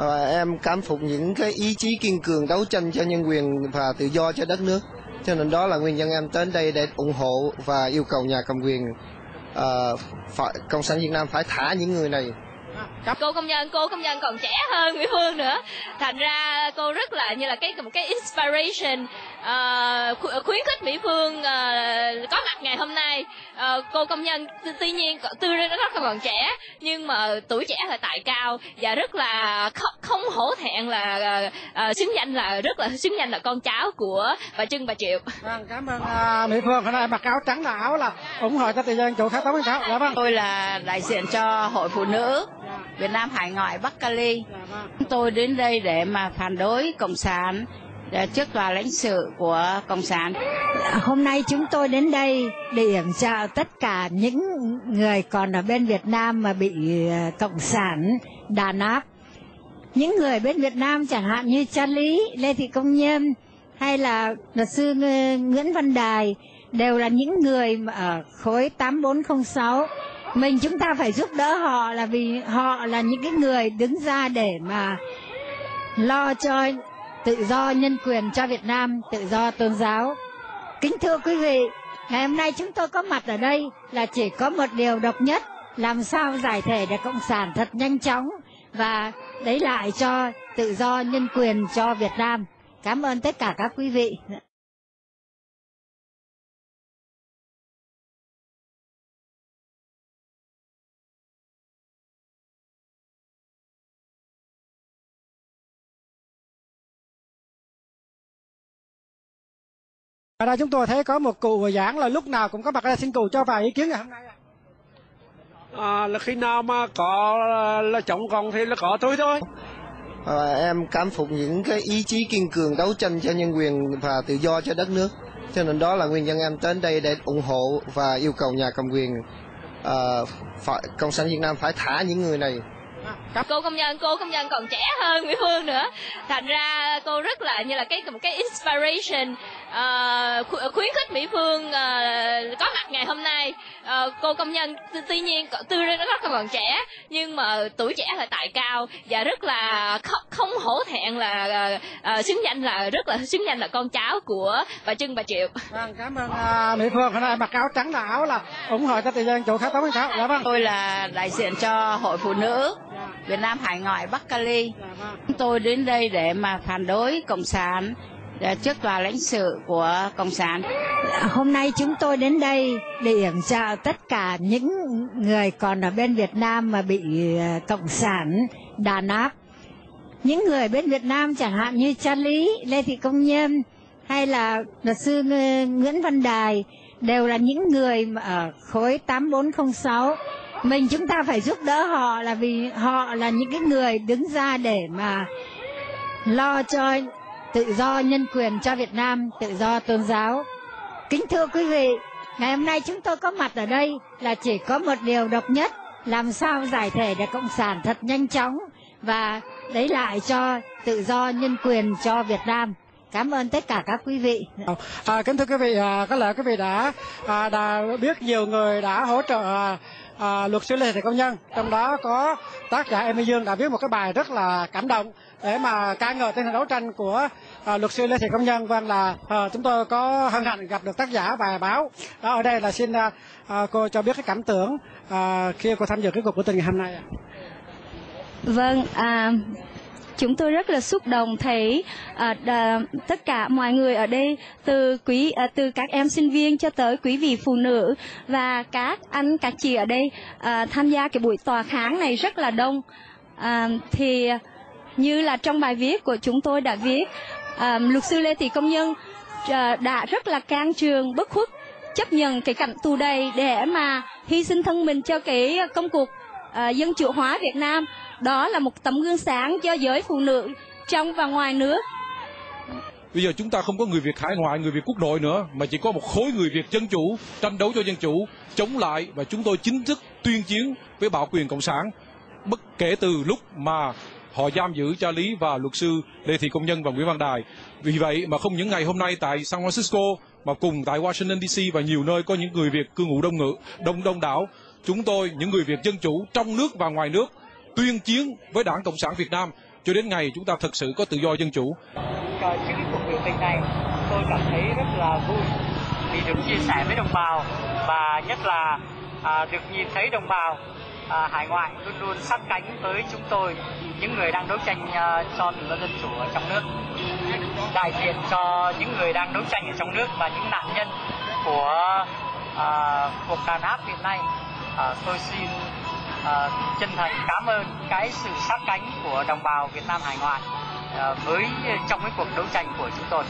Và em cảm phục những cái ý chí kiên cường đấu tranh cho nhân quyền và tự do cho đất nước. Cho nên đó là nguyên nhân em đến đây để ủng hộ và yêu cầu nhà cầm quyền uh, phải, Cộng sản Việt Nam phải thả những người này. Cô công nhân cô công nhân còn trẻ hơn Mỹ Phương nữa. Thành ra cô rất là như là cái một cái inspiration uh, khuyến khích Mỹ Phương uh, có mặt ngày hôm nay cô công nhân tuy nhiên tư rất là còn trẻ nhưng mà tuổi trẻ là tài cao và rất là không, không hổ thẹn là xứng danh là rất là xứng danh là con cháu của bà Trưng bà Triệu. Vâng, cảm ơn Mỹ Phương hôm nay mặc áo trắng là áo là ủng hộ cho tự dân chủ khác tống cáo. Dạ vâng. Tôi là đại diện cho hội phụ nữ Việt Nam Hải ngoại Bắc Cali. Tôi đến đây để mà phản đối cộng sản Dạ, trước tòa lãnh sự của cộng sản. Dạ, hôm nay chúng tôi đến đây để yểm trợ tất cả những người còn ở bên Việt Nam mà bị ờ, cộng sản đàn áp. Những người bên Việt Nam chẳng hạn như Cha Lý, Lê Thị Công Nhân hay là luật sư Nguyễn Văn Đài đều là những người ở khối 8406 mình chúng ta phải giúp đỡ họ là vì họ là những cái người đứng ra để mà lo cho tự do nhân quyền cho Việt Nam, tự do tôn giáo. Kính thưa quý vị, ngày hôm nay chúng tôi có mặt ở đây là chỉ có một điều độc nhất, làm sao giải thể được cộng sản thật nhanh chóng và lấy lại cho tự do nhân quyền cho Việt Nam. Cảm ơn tất cả các quý vị. Ở đây chúng tôi thấy có một cụ giảng là lúc nào cũng có mặt đây xin cụ cho vài ý kiến ngày hôm nay ạ. À, là khi nào mà có là chồng còn thì là có tôi thôi. Và em cảm phục những cái ý chí kiên cường đấu tranh cho nhân quyền và tự do cho đất nước. Cho nên đó là nguyên nhân em đến đây để ủng hộ và yêu cầu nhà cầm quyền uh, phải, Cộng sản Việt Nam phải thả những người này cô công nhân cô công nhân còn trẻ hơn Mỹ Phương nữa thành ra cô rất là như là cái một cái inspiration uh, khuyến khích Mỹ Phương uh, có mặt ngày hôm nay uh, cô công nhân tuy nhiên tư rất là còn trẻ nhưng mà tuổi trẻ là tài cao và rất là không, không hổ thẹn là uh, xứng danh là rất là xứng danh là con cháu của bà Trưng bà Triệu. Vâng, cảm ơn uh, Mỹ Phương hôm nay mặc áo trắng là áo là ủng hộ cho tự dân chủ khác tống cáo. Dạ vâng. Tôi là đại diện cho hội phụ nữ Việt Nam Hải ngoại Bắc Cali. Chúng tôi đến đây để mà phản đối cộng sản trước tòa lãnh sự của cộng sản. Hôm nay chúng tôi đến đây để yểm trợ tất cả những người còn ở bên Việt Nam mà bị ờ, cộng sản đàn áp. Những người bên Việt Nam chẳng hạn như Cha Lý, Lê Thị Công Nhân hay là luật sư Nguyễn Văn Đài đều là những người ở khối 8406 mình chúng ta phải giúp đỡ họ là vì họ là những cái người đứng ra để mà lo cho tự do nhân quyền cho Việt Nam, tự do tôn giáo. Kính thưa quý vị, ngày hôm nay chúng tôi có mặt ở đây là chỉ có một điều độc nhất, làm sao giải thể được cộng sản thật nhanh chóng và lấy lại cho tự do nhân quyền cho Việt Nam. Cảm ơn tất cả các quý vị. À, kính thưa quý vị, à, có lẽ quý vị đã à, đã biết nhiều người đã hỗ trợ à, à, luật sư lê thị công nhân. Trong đó có tác giả em dương đã viết một cái bài rất là cảm động để mà ca ngợi tinh thần đấu tranh của à, luật sư lê thị công nhân. Vâng là à, chúng tôi có hân hạnh gặp được tác giả bài báo. Đó ở đây là xin à, à, cô cho biết cái cảm tưởng à, khi cô tham dự cái cuộc biểu tình ngày hôm nay ạ. Vâng à, chúng tôi rất là xúc động thấy à, đà, tất cả mọi người ở đây từ quý à, từ các em sinh viên cho tới quý vị phụ nữ và các anh các chị ở đây à, tham gia cái buổi tòa kháng này rất là đông. À, thì như là trong bài viết của chúng tôi đã viết à, luật sư lê thị công nhân à, đã rất là can trường bất khuất chấp nhận cái cảnh tù đầy để mà hy sinh thân mình cho cái công cuộc à, dân chủ hóa Việt Nam đó là một tấm gương sáng cho giới phụ nữ trong và ngoài nước Bây giờ chúng ta không có người Việt hải ngoại, người Việt quốc nội nữa, mà chỉ có một khối người Việt dân chủ, tranh đấu cho dân chủ, chống lại và chúng tôi chính thức tuyên chiến với bạo quyền cộng sản. Bất kể từ lúc mà họ giam giữ cha Lý và luật sư Lê Thị Công Nhân và Nguyễn Văn Đài. Vì vậy mà không những ngày hôm nay tại San Francisco mà cùng tại Washington DC và nhiều nơi có những người Việt cư ngụ đông ngữ, đông đông đảo, chúng tôi những người Việt dân chủ trong nước và ngoài nước tuyên chiến với Đảng Cộng sản Việt Nam cho đến ngày chúng ta thực sự có tự do dân chủ. Trước cái cuộc biểu tình này, tôi cảm thấy rất là vui vì được chia sẻ với đồng bào và nhất là à, được nhìn thấy đồng bào à, hải ngoại luôn luôn sát cánh với chúng tôi những người đang đấu tranh à, cho tự do dân chủ ở trong nước đại diện cho những người đang đấu tranh ở trong nước và những nạn nhân của à, cuộc đàn áp hiện nay à, tôi xin Ờ, chân thành cảm ơn cái sự sát cánh của đồng bào Việt Nam hải ngoại ờ, với trong cái cuộc đấu tranh của chúng tôi.